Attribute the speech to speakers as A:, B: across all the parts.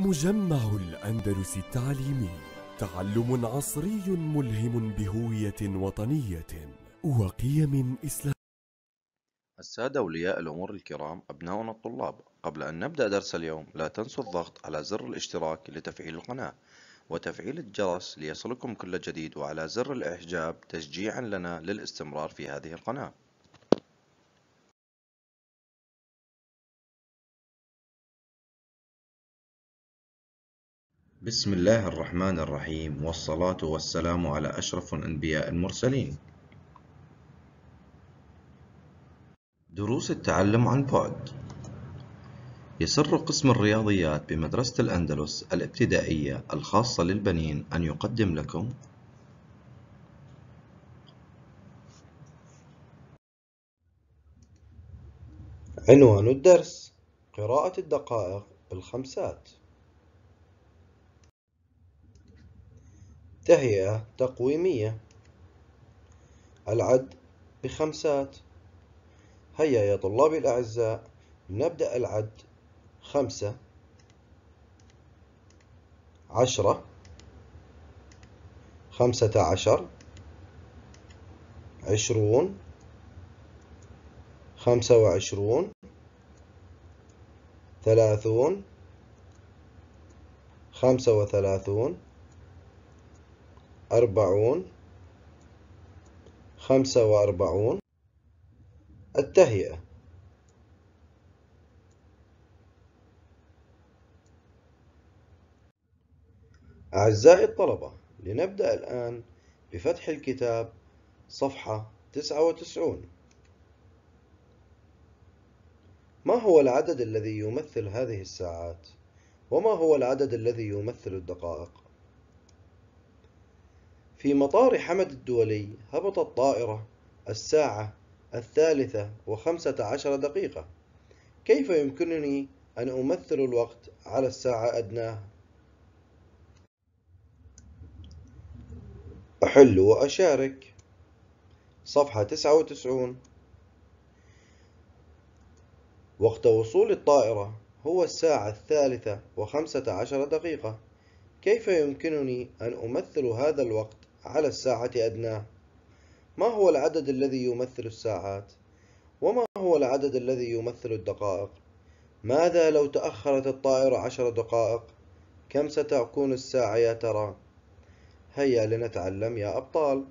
A: مجمع الأندلس التعليمي تعلم عصري ملهم بهوية وطنية وقيم إسلامية
B: السادة أولياء الأمور الكرام أبناؤنا الطلاب قبل أن نبدأ درس اليوم لا تنسوا الضغط على زر الاشتراك لتفعيل القناة وتفعيل الجرس ليصلكم كل جديد وعلى زر الإعجاب تشجيعا لنا للاستمرار في هذه القناة. بسم الله الرحمن الرحيم والصلاة والسلام على أشرف الأنبياء المرسلين دروس التعلم عن بعد يسر قسم الرياضيات بمدرسة الأندلس الابتدائية الخاصة للبنين أن يقدم لكم
C: عنوان الدرس قراءة الدقائق بالخمسات. تهيئة تقويمية. العد بخمسات. هيا يا طلابي الأعزاء نبدأ العد خمسة. عشرة. خمسة عشر. عشرون. خمسة وعشرون. ثلاثون. خمسة وثلاثون. أربعون خمسة وأربعون التهيئة أعزائي الطلبة لنبدأ الآن بفتح الكتاب صفحة تسعة وتسعون ما هو العدد الذي يمثل هذه الساعات؟ وما هو العدد الذي يمثل الدقائق؟ في مطار حمد الدولي هبطت طائرة الساعة الثالثة وخمسة عشر دقيقة. كيف يمكنني أن أمثل الوقت على الساعة أدناه؟ أحل وأشارك. صفحة تسعة وتسعون. وقت وصول الطائرة هو الساعة الثالثة وخمسة عشر دقيقة. كيف يمكنني أن أمثل هذا الوقت على الساعة أدناه؟ ما هو العدد الذي يمثل الساعات؟ وما هو العدد الذي يمثل الدقائق؟ ماذا لو تأخرت الطائرة عشر دقائق؟ كم ستكون الساعة يا ترى؟ هيا لنتعلم يا أبطال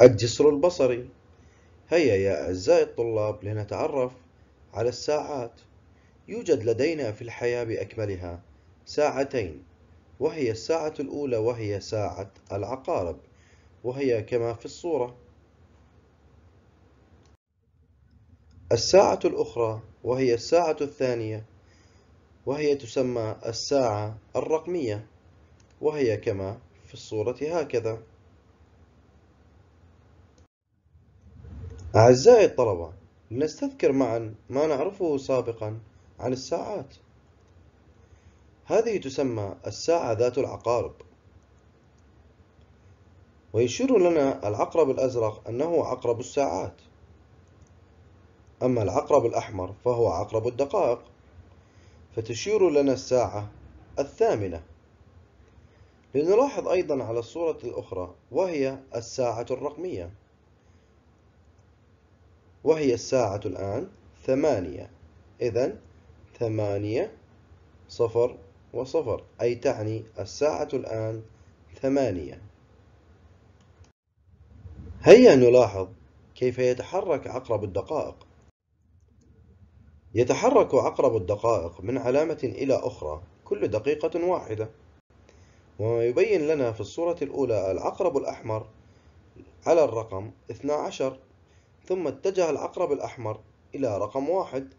C: الجسر البصري هيا يا أعزائي الطلاب لنتعرف على الساعات يوجد لدينا في الحياة بأكملها ساعتين وهي الساعة الأولى وهي ساعة العقارب وهي كما في الصورة. الساعة الأخرى وهي الساعة الثانية وهي تسمى الساعة الرقمية وهي كما في الصورة هكذا. أعزائي الطلبة لنستذكر معا ما نعرفه سابقا عن الساعات. هذه تسمى الساعة ذات العقارب. ويشير لنا العقرب الأزرق أنه عقرب الساعات. أما العقرب الأحمر فهو عقرب الدقائق. فتشير لنا الساعة الثامنة. لنلاحظ أيضا على الصورة الأخرى وهي الساعة الرقمية. وهي الساعة الآن ثمانية. إذا ثمانية صفر وصفر أي تعني الساعة الآن ثمانية. هيا نلاحظ كيف يتحرك عقرب الدقائق. يتحرك عقرب الدقائق من علامة إلى أخرى كل دقيقة واحدة. وما يبين لنا في الصورة الأولى العقرب الأحمر على الرقم 12 ثم اتجه العقرب الأحمر إلى رقم واحد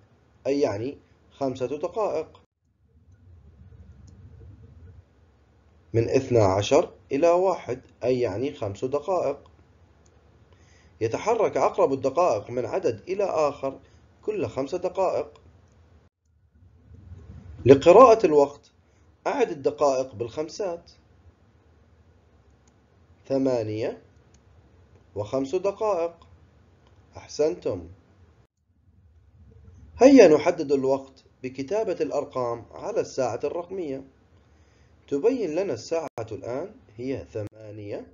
C: أي يعني خمسة دقائق. من 12 إلى واحد أي يعني خمس دقائق. يتحرك عقرب الدقائق من عدد إلى آخر كل خمس دقائق. لقراءة الوقت أعد الدقائق بالخمسات. ثمانية وخمس دقائق. أحسنتم. هيا نحدد الوقت بكتابة الأرقام على الساعة الرقمية. تبين لنا الساعة الآن هي ثمانية.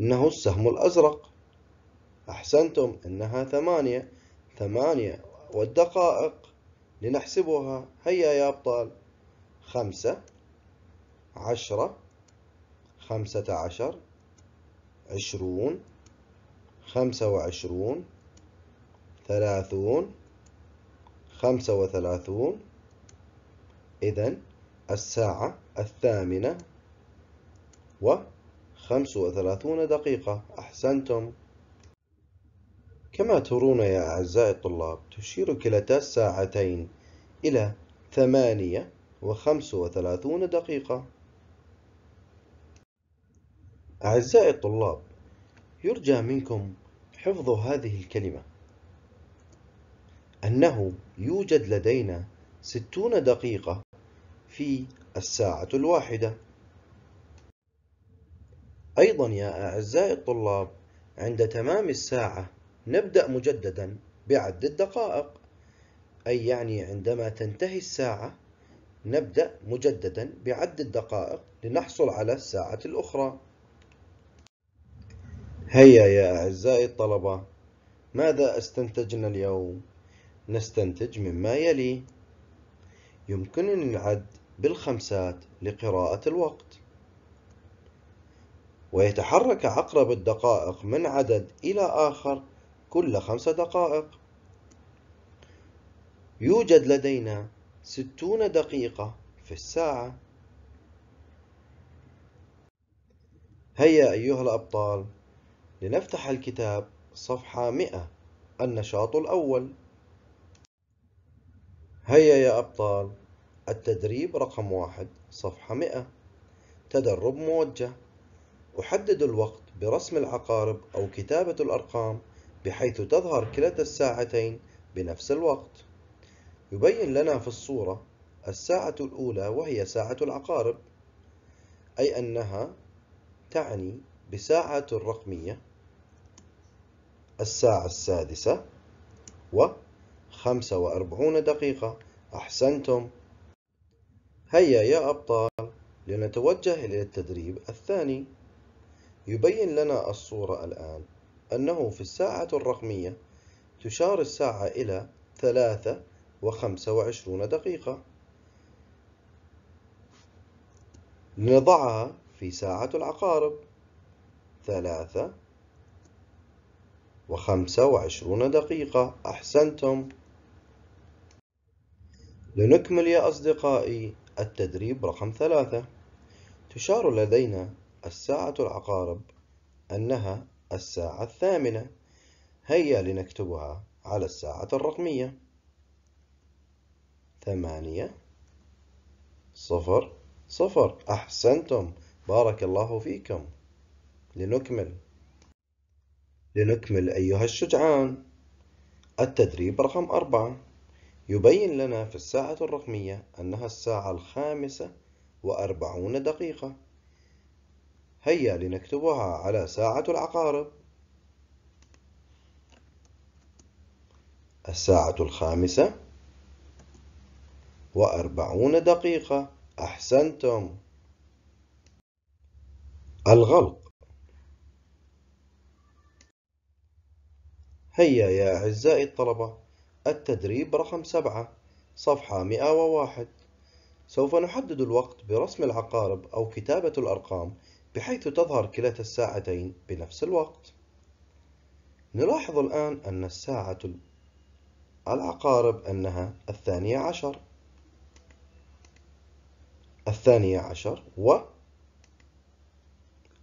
C: إنه السهم الأزرق. أحسنتم إنها ثمانية. ثمانية والدقائق لنحسبها. هيا يا أبطال. خمسة. عشرة. خمسة عشر. عشرون. خمسة وعشرون. ثلاثون. خمسة وثلاثون. إذن الساعة الثامنة وخمس وثلاثون دقيقة. أحسنتم. كما ترون يا أعزائي الطلاب تشير كلتا الساعتين إلى ثمانية وخمس وثلاثون دقيقة. أعزائي الطلاب يرجى منكم حفظ هذه الكلمة. أنه يوجد لدينا ستون دقيقة في الساعة الواحدة. أيضا يا أعزائي الطلاب عند تمام الساعة نبدأ مجددا بعد الدقائق. أي يعني عندما تنتهي الساعة نبدأ مجددا بعد الدقائق لنحصل على الساعة الأخرى. هيا يا أعزائي الطلبة ماذا استنتجنا اليوم؟ نستنتج مما يلي. يمكنني العد بالخمسات لقراءة الوقت. ويتحرك عقرب الدقائق من عدد إلى آخر كل خمس دقائق. يوجد لدينا ستون دقيقة في الساعة. هيا أيها الأبطال لنفتح الكتاب صفحة مئة النشاط الأول. هيا يا أبطال. التدريب رقم واحد صفحة مئة. تدرب موجه. أحدد الوقت برسم العقارب أو كتابة الأرقام بحيث تظهر كلتا الساعتين بنفس الوقت. يبين لنا في الصورة الساعة الأولى وهي ساعة العقارب أي أنها تعني بساعة رقمية. الساعة السادسة وخمسة وأربعون دقيقة. أحسنتم. هيا يا أبطال لنتوجه إلى التدريب الثاني. يبين لنا الصورة الآن. أنه في الساعة الرقمية تشار الساعة إلى ثلاثة وخمسة وعشرون دقيقة. لنضعها في ساعة العقارب. ثلاثة وخمسة وعشرون دقيقة. أحسنتم. لنكمل يا أصدقائي. التدريب رقم ثلاثة. تشار لدينا الساعة العقارب أنها الساعة الثامنة. هيا لنكتبها على الساعة الرقمية. ثمانية صفر صفر. أحسنتم. بارك الله فيكم. لنكمل. لنكمل أيها الشجعان. التدريب رقم أربعة. يبين لنا في الساعة الرقمية أنها الساعة الخامسة وأربعون دقيقة. هيا لنكتبها على ساعة العقارب. الساعة الخامسة وأربعون دقيقة. أحسنتم. الغلق. هيا يا أعزائي الطلبة. التدريب رقم سبعة صفحة مئة وواحد. سوف نحدد الوقت برسم العقارب أو كتابة الأرقام بحيث تظهر كلتا الساعتين بنفس الوقت. نلاحظ الآن أن الساعة العقارب أنها الثانية عشر. الثانية عشر و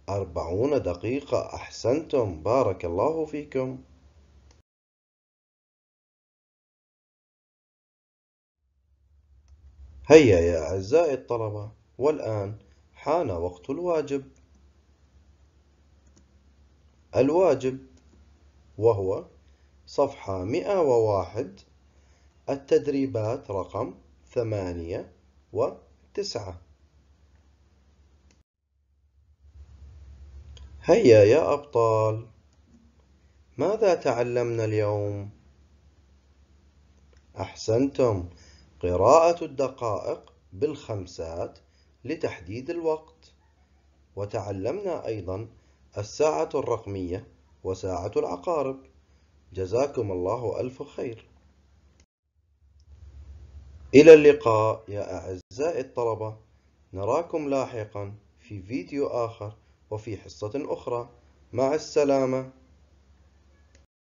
C: أربعون دقيقة. أحسنتم. بارك الله فيكم. هيا يا أعزائي الطلبة والآن حان وقت الواجب. الواجب وهو صفحة مئة وواحد التدريبات رقم ثمانية وتسعة. هيا يا أبطال ماذا تعلمنا اليوم؟ أحسنتم. قراءة الدقائق بالخمسات لتحديد الوقت. وتعلمنا أيضا الساعة الرقمية وساعة العقارب. جزاكم الله ألف خير. إلى اللقاء يا أعزائي الطلبة. نراكم لاحقا في فيديو آخر وفي حصة أخرى. مع السلامة.